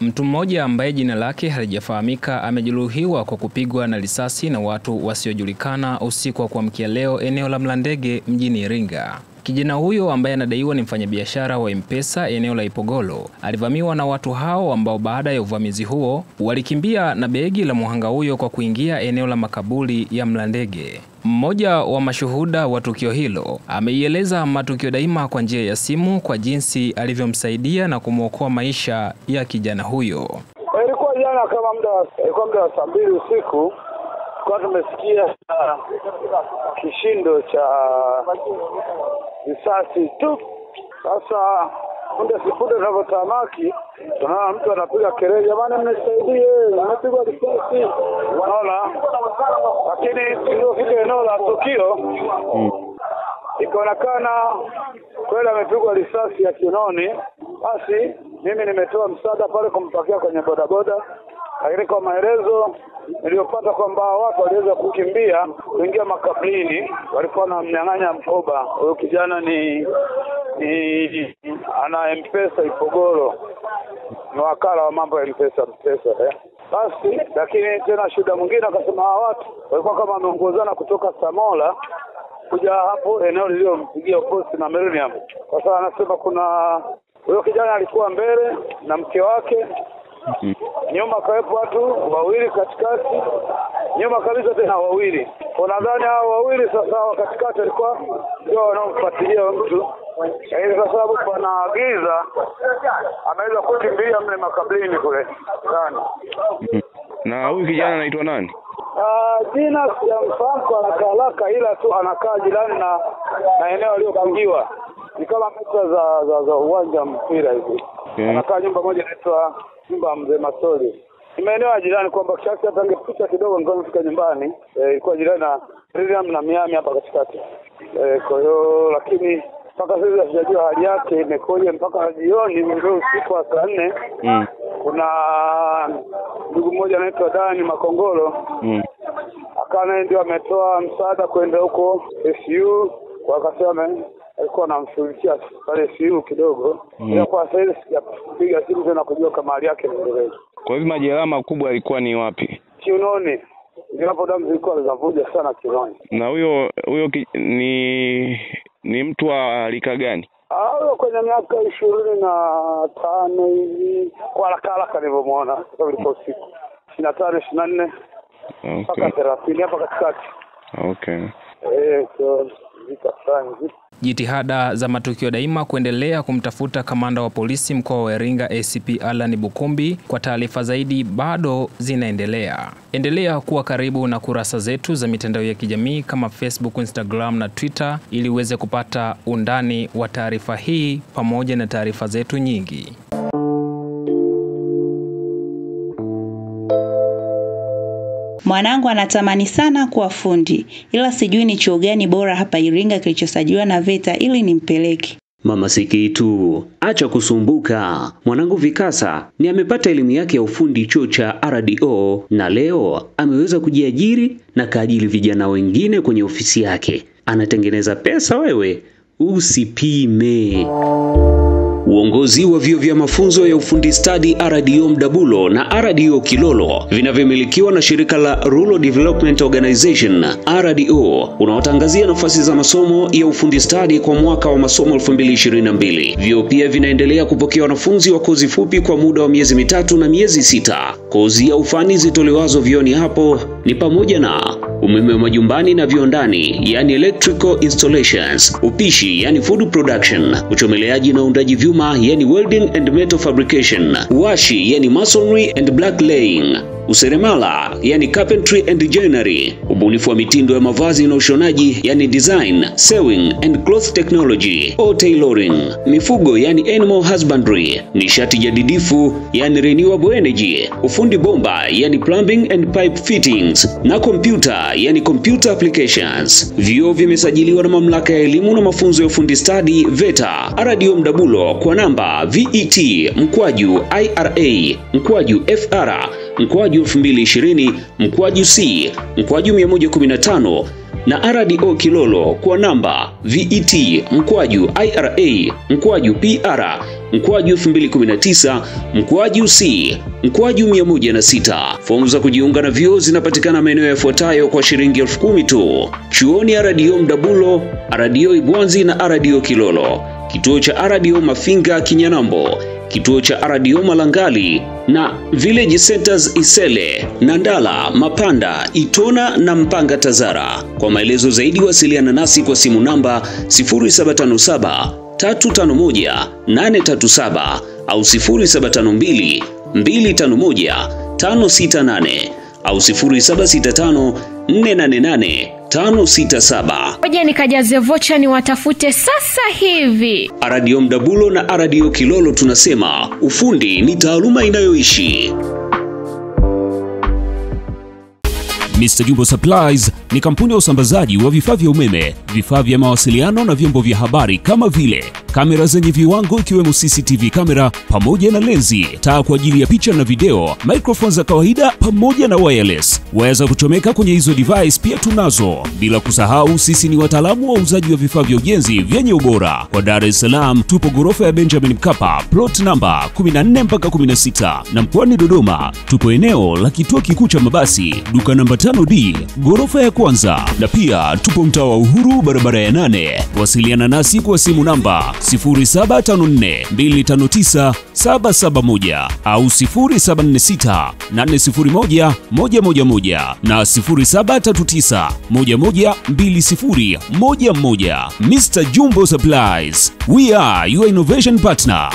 Mtu mmoja ambaye jina lake halijafahamika amejeruhiwa kwa kupigwa na risasi na watu wasiojulikana usiku wa kuamkia leo eneo la Mlandege mjini Iringa. Kijana huyo ambaye anadaiwa ni mfanyabiashara wa M-Pesa eneo la Ipogolo alivamiwa na watu hao ambao baada ya uvamizi huo walikimbia na begi la muhanga huyo kwa kuingia eneo la makaburi ya Mlandege. Mmoja wa mashuhuda wa tukio hilo ameieleza Matukio Daima kwa njia ya simu kwa jinsi alivyomsaidia na kumwokoa maisha ya kijana huyo. Ilikuwa jana kama muda ilikuwa muda wa saa mbili usiku, kwa tumesikia kishindo cha risasi tu. Sasa punde sipunde tunavyotamaki, tunaona mtu anapiga kelele, jamani, mnisaidie, nimepigwa risasi, unaona. Lakini tuliofika eneo la tukio ikaonekana kweli amepigwa risasi ya kinoni. Basi mimi nimetoa msaada pale kumpakia kwenye bodaboda, lakini kwa maelezo niliyopata kwamba watu waliweza kukimbia kuingia makaburini, walikuwa wanamnyang'anya mkoba. Huyo kijana ni ni ana M-Pesa Ipogoro, ni wakala wa mambo ya M-Pesa M-Pesa eh. Basi lakini tena shuhuda mwingine akasema hawa watu walikuwa kama wameongozana kutoka Samola kuja hapo eneo lililompigia posti na Millennium. Kwa sababu anasema kuna huyo kijana alikuwa mbele na mke wake, nyuma kawepo watu wawili katikati, nyuma kabisa tena wawili. Kwa nadhani hao wawili sasa wa katikati walikuwa ndio wanaomfuatilia mtu, kwa sababu pana giza ameweza kukimbilia mle makablini kule sana. Na huyu kijana anaitwa nani? Ah, jina sijamfahamu kwa haraka haraka, ila tu anakaa jirani na na eneo aliyopangiwa, ni kama mita za za, za uwanja wa mpira hivi. Okay. Anakaa nyumba moja inaitwa nyumba ya mzee Masoli, ni maeneo ya jirani, kwamba kiasi hata angepita kidogo nilikuwa nimefika nyumbani. Ilikuwa ilikuwa jirani na na Miami hapa katikati. Eh, kwa hiyo lakini mpaka sasa sijajua hali yake imekoje, mpaka jioni ndio usiku wa saa nne Mm. kuna ndugu mmoja anaitwa Dani Makongoro Mm. akawa naye ndio ametoa msaada kwenda huko SU, kwa akasema alikuwa anamshughulikia pale SU kidogo, Mm. ila kwa sasa sijapiga simu tena kujua kama hali yake inaendelea. Kwa hivyo majeraha makubwa yalikuwa ni wapi? Kiunoni ndipo damu zilikuwa zinavuja sana kiunoni. Na huyo huyo ki, ni ni mtu wa rika gani? Ah, huyo kwenye miaka ishirini na tano hivi kwa haraka haraka nilivyomwona, kuliko usiku ishirini na tano ishirini na nne mpaka thelathini hapa katikati. Okay. Eh, so. Jitihada za Matukio Daima kuendelea kumtafuta kamanda wa polisi mkoa wa Iringa ACP Alan Bukumbi kwa taarifa zaidi bado zinaendelea. Endelea kuwa karibu na kurasa zetu za mitandao ya kijamii kama Facebook, Instagram na Twitter ili uweze kupata undani wa taarifa hii pamoja na taarifa zetu nyingi. Mwanangu anatamani sana kuwa fundi, ila sijui ni chuo gani bora hapa Iringa kilichosajiliwa na VETA ili nimpeleke. Mama Sikitu, acha kusumbuka. Mwanangu Vikasa ni amepata elimu yake ya ufundi chuo cha RDO na leo ameweza kujiajiri na kaajili vijana wengine kwenye ofisi yake. Anatengeneza pesa wewe, usipime. Uongozi wa vyuo vya mafunzo ya ufundi stadi RDO Mdabulo na RDO Kilolo vinavyomilikiwa na shirika la Rural Development Organization RDO unaotangazia nafasi za masomo ya ufundi stadi kwa mwaka wa masomo 2022. Vyuo pia vinaendelea kupokea wanafunzi wa kozi fupi kwa muda wa miezi mitatu na miezi sita. Kozi ya ufani zitolewazo vyuoni hapo ni pamoja na umeme wa majumbani na viwandani, yani electrical installations, upishi, yani food production, uchomeleaji na uundaji vyuma, yani welding and metal fabrication, uashi, yani masonry and black laying useremala, yani carpentry and joinery, ubunifu wa mitindo ya mavazi na ushonaji, yani design, sewing and cloth technology, au tailoring, mifugo, yani animal husbandry, nishati jadidifu, yani renewable energy, ufundi bomba, yani plumbing and pipe fittings, na kompyuta, yani computer applications. Vyuo vimesajiliwa na mamlaka ya elimu na mafunzo ya ufundi stadi VETA. RDO Mdabulo kwa namba VET mkwaju IRA mkwaju FR mkwaju 2020 mkwaju C mkwaju 115 na RDO Kilolo kwa namba VET mkwaju IRA mkwaju PR mkwaju 2019 mkwaju C mkwaju 106. Fomu za kujiunga na vyuo zinapatikana maeneo yafuatayo kwa shilingi elfu kumi tu: chuoni RDO Mdabulo, RDO Ibwanzi na RDO Kilolo, kituo cha RDO Mafinga Kinyanambo, kituo cha RDO Malangali na Village Centers Isele, Nandala, Mapanda, Itona na Mpanga Tazara. Kwa maelezo zaidi wasiliana nasi kwa simu namba 0757 351 837 au 0752 251 568 au 0765 488 567. Ngoja nikajaze vocha ni watafute sasa hivi. Radio Mdabulo na Radio Kilolo tunasema ufundi ni taaluma inayoishi. Mr. Jumbo Supplies ni kampuni ya usambazaji wa vifaa vya umeme, vifaa vya mawasiliano na vyombo vya habari kama vile kamera zenye viwango ikiwemo CCTV kamera pamoja na lenzi, taa kwa ajili ya picha na video, microphone za kawaida pamoja na wireless. Waweza kuchomeka kwenye hizo device pia tunazo. Bila kusahau sisi ni wataalamu wa uzaji wa vifaa vya ujenzi vyenye ubora. Kwa Dar es Salaam tupo ghorofa ya Benjamin Mkapa, plot namba 14 mpaka 16, na mkoani Dodoma tupo eneo la kituo kikuu cha mabasi, duka namba 5D, ghorofa ya kwanza, na pia tupo mtaa wa Uhuru, barabara ya nane. Wasiliana nasi kwa simu namba 0754259771 au 0746801111 na 0739112011. Mr. Jumbo Supplies, we are your innovation partner.